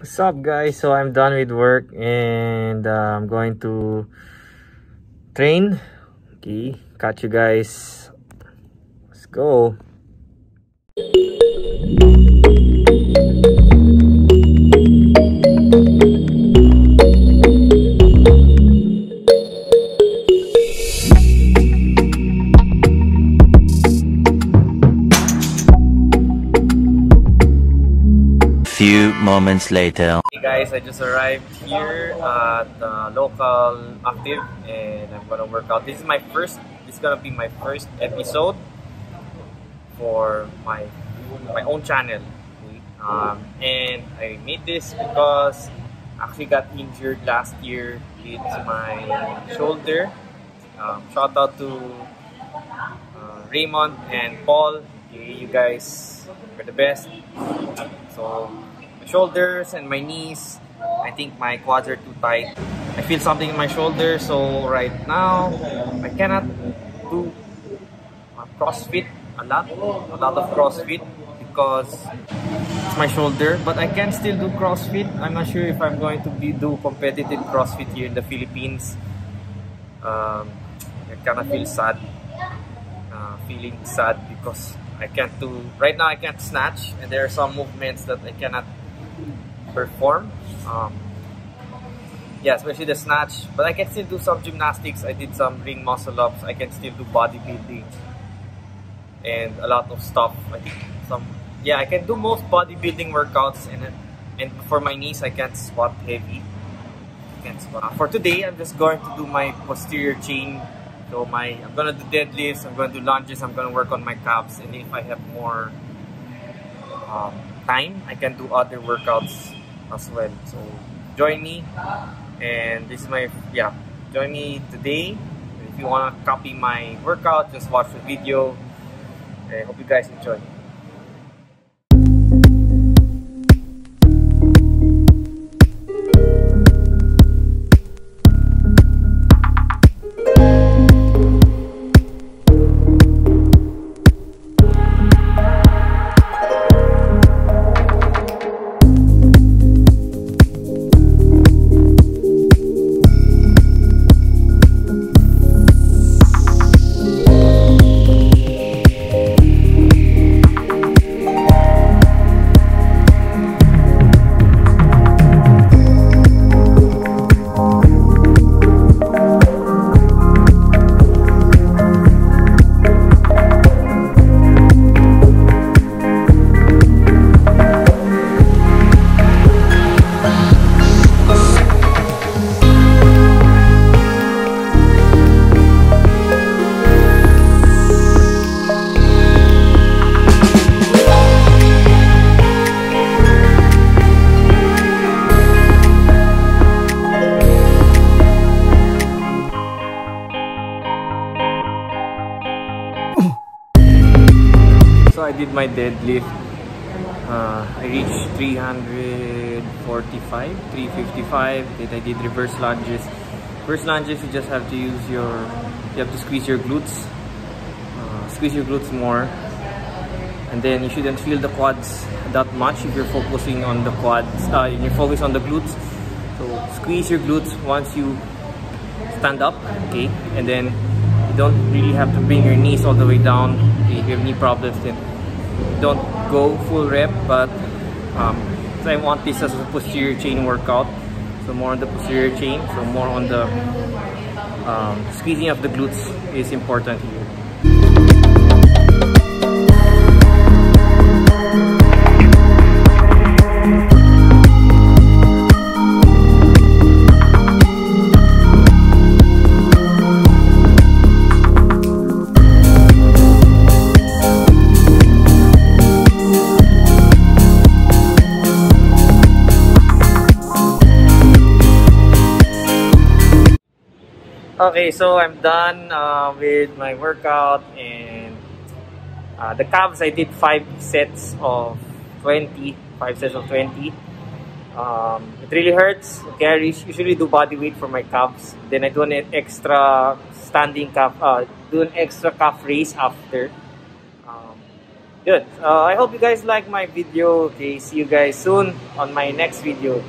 What's up guys? So I'm done with work and uh, I'm going to train. Okay, catch you guys. Let's go. Few moments later. Hey guys, I just arrived here at uh, local active and I'm gonna work out. This is my first. This is gonna be my first episode for my my own channel. Um, and I made this because I actually got injured last year with my shoulder. Um, shout out to uh, Raymond and Paul. Okay, you guys are the best. So my shoulders and my knees. I think my quads are too tight. I feel something in my shoulder, so right now I cannot do CrossFit a lot, a lot of CrossFit because it's my shoulder. But I can still do CrossFit. I'm not sure if I'm going to be do competitive CrossFit here in the Philippines. Um, I kind of feel sad, uh, feeling sad because I can't do right now. I can't snatch, and there are some movements that I cannot perform. Um, yeah, especially the snatch. But I can still do some gymnastics. I did some ring muscle ups. I can still do bodybuilding and a lot of stuff. I think some yeah, I can do most bodybuilding workouts and and for my knees I can't squat heavy. I can't squat. For today, I'm just going to do my posterior chain. So my I'm gonna do deadlifts. I'm gonna do lunges. I'm gonna work on my calves, and if I have more um, time, I can do other workouts as well. So join me, and this is my yeah. Join me today. If you wanna copy my workout, just watch the video. I hope you guys enjoy. So I did my deadlift. Uh, I reached 345, 355. Then I did reverse lunges. Reverse lunges, you just have to use your, you have to squeeze your glutes. Uh, squeeze your glutes more. And then you shouldn't feel the quads that much if you're focusing on the quads, uh, you're focus on the glutes. So squeeze your glutes once you stand up, okay? And then don't really have to bring your knees all the way down. If you have knee problems, then don't go full rep. But um, so I want this as a posterior chain workout. So more on the posterior chain. So more on the um, squeezing of the glutes is important here. Okay, so I'm done uh, with my workout and uh, the calves I did 5 sets of 20, 5 sets of 20. Um, it really hurts. Okay, I usually do body weight for my calves. Then I do an extra standing calf, uh, do an extra calf raise after. Um, Good. Uh, I hope you guys like my video. Okay, see you guys soon on my next video.